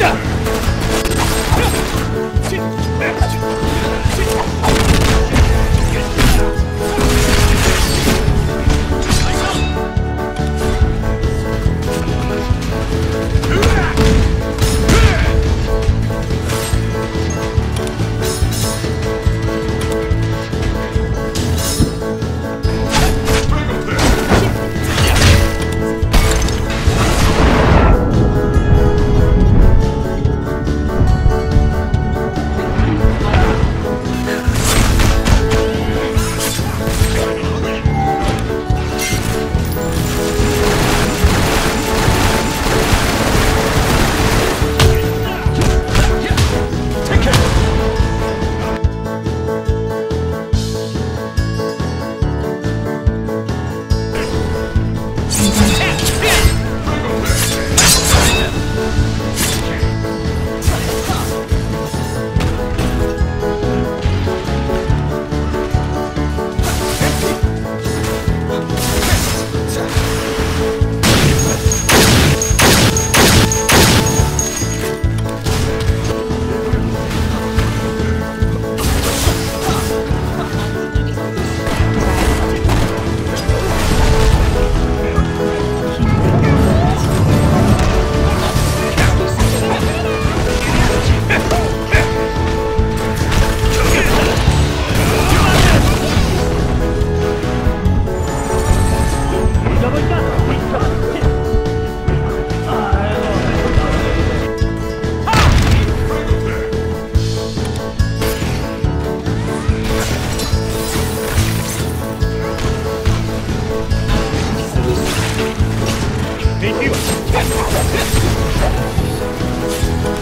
야! What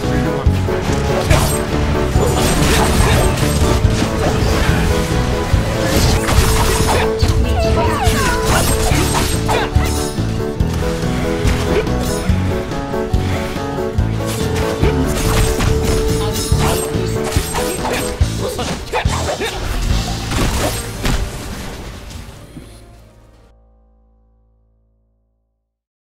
are you doing?